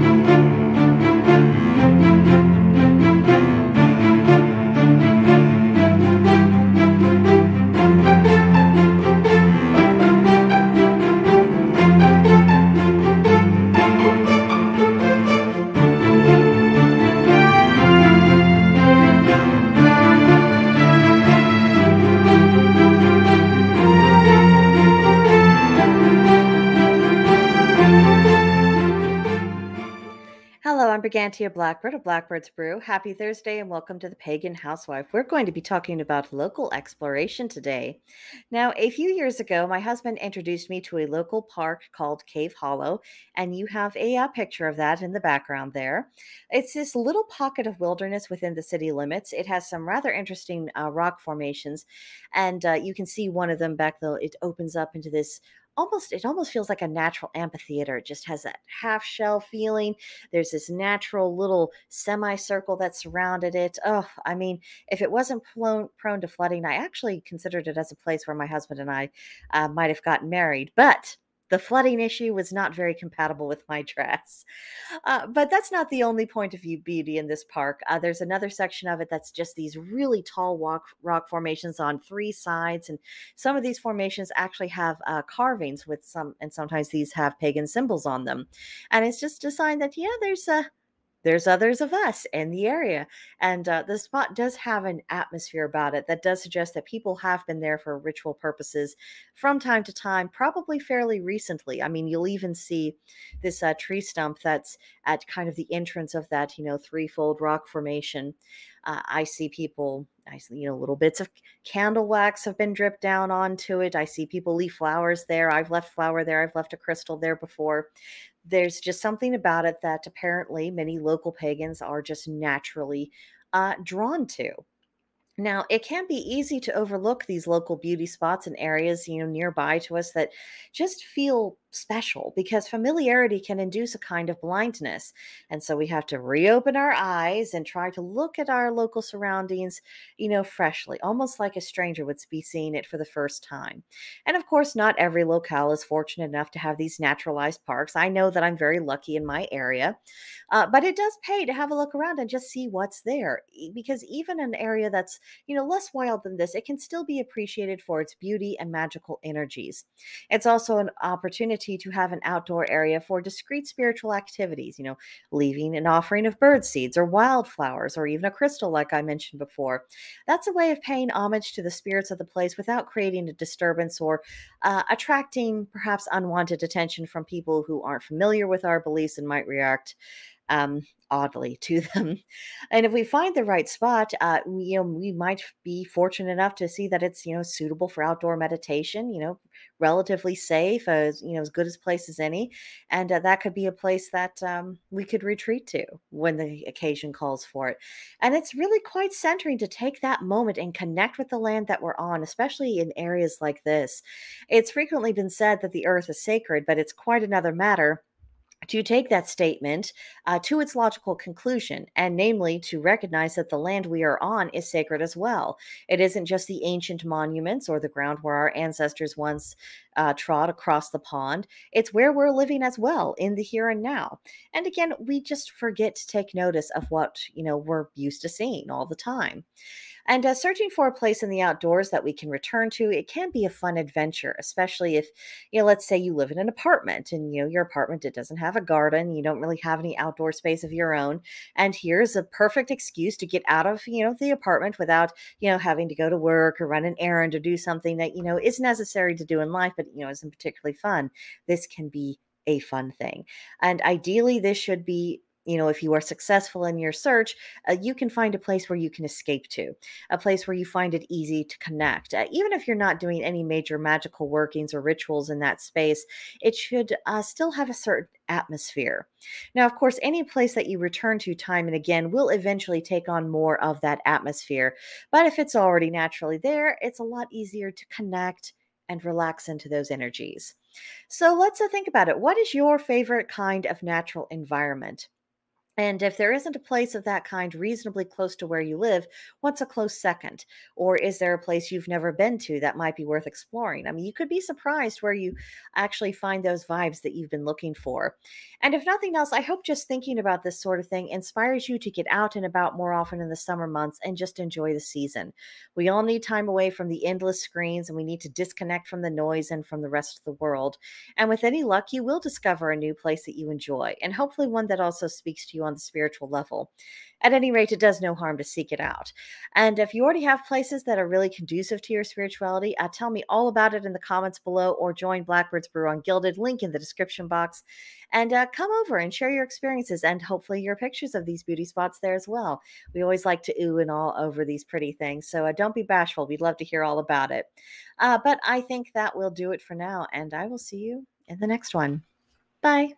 I'm Brigantia Blackbird of Blackbird's Brew. Happy Thursday and welcome to the Pagan Housewife. We're going to be talking about local exploration today. Now, a few years ago, my husband introduced me to a local park called Cave Hollow, and you have a, a uh, picture of that in the background there. It's this little pocket of wilderness within the city limits. It has some rather interesting uh, rock formations, and uh, you can see one of them back though. It opens up into this almost it almost feels like a natural amphitheater. It just has that half shell feeling. There's this natural little semicircle that surrounded it. Oh, I mean, if it wasn't prone, prone to flooding, I actually considered it as a place where my husband and I uh, might have gotten married. But the flooding issue was not very compatible with my dress. Uh, but that's not the only point of view beauty in this park. Uh, there's another section of it that's just these really tall walk, rock formations on three sides. And some of these formations actually have uh, carvings with some, and sometimes these have pagan symbols on them. And it's just a sign that, yeah, there's a, there's others of us in the area. And uh, the spot does have an atmosphere about it that does suggest that people have been there for ritual purposes from time to time, probably fairly recently. I mean, you'll even see this uh, tree stump that's at kind of the entrance of that, you know, threefold rock formation. Uh, I see people, I see, you know, little bits of candle wax have been dripped down onto it. I see people leave flowers there. I've left flower there. I've left a crystal there before there's just something about it that apparently many local pagans are just naturally uh, drawn to. Now, it can be easy to overlook these local beauty spots and areas, you know, nearby to us that just feel special because familiarity can induce a kind of blindness. And so we have to reopen our eyes and try to look at our local surroundings, you know, freshly, almost like a stranger would be seeing it for the first time. And of course, not every locale is fortunate enough to have these naturalized parks. I know that I'm very lucky in my area, uh, but it does pay to have a look around and just see what's there because even an area that's, you know, less wild than this, it can still be appreciated for its beauty and magical energies. It's also an opportunity to have an outdoor area for discrete spiritual activities, you know, leaving an offering of bird seeds or wildflowers or even a crystal, like I mentioned before. That's a way of paying homage to the spirits of the place without creating a disturbance or uh, attracting perhaps unwanted attention from people who aren't familiar with our beliefs and might react um, oddly to them. And if we find the right spot, uh, we, you know, we might be fortunate enough to see that it's, you know, suitable for outdoor meditation, you know, relatively safe, as, you know, as good as place as any. And uh, that could be a place that um, we could retreat to when the occasion calls for it. And it's really quite centering to take that moment and connect with the land that we're on, especially in areas like this. It's frequently been said that the earth is sacred, but it's quite another matter to take that statement uh, to its logical conclusion, and namely to recognize that the land we are on is sacred as well. It isn't just the ancient monuments or the ground where our ancestors once uh, trod across the pond, it's where we're living as well in the here and now. And again, we just forget to take notice of what, you know, we're used to seeing all the time. And uh, searching for a place in the outdoors that we can return to, it can be a fun adventure, especially if, you know, let's say you live in an apartment and, you know, your apartment, it doesn't have a garden, you don't really have any outdoor space of your own. And here's a perfect excuse to get out of, you know, the apartment without, you know, having to go to work or run an errand or do something that, you know, is necessary to do in life, but, you know, isn't particularly fun. This can be a fun thing. And ideally, this should be you know, if you are successful in your search, uh, you can find a place where you can escape to, a place where you find it easy to connect. Uh, even if you're not doing any major magical workings or rituals in that space, it should uh, still have a certain atmosphere. Now, of course, any place that you return to time and again will eventually take on more of that atmosphere. But if it's already naturally there, it's a lot easier to connect and relax into those energies. So let's uh, think about it. What is your favorite kind of natural environment? And if there isn't a place of that kind reasonably close to where you live, what's a close second? Or is there a place you've never been to that might be worth exploring? I mean, you could be surprised where you actually find those vibes that you've been looking for. And if nothing else, I hope just thinking about this sort of thing inspires you to get out and about more often in the summer months and just enjoy the season. We all need time away from the endless screens and we need to disconnect from the noise and from the rest of the world. And with any luck, you will discover a new place that you enjoy and hopefully one that also speaks to you on the spiritual level. At any rate, it does no harm to seek it out. And if you already have places that are really conducive to your spirituality, uh, tell me all about it in the comments below or join Blackbird's Brew on Guilded, link in the description box. And uh, come over and share your experiences and hopefully your pictures of these beauty spots there as well. We always like to ooh and all over these pretty things. So uh, don't be bashful. We'd love to hear all about it. Uh, but I think that will do it for now. And I will see you in the next one. Bye.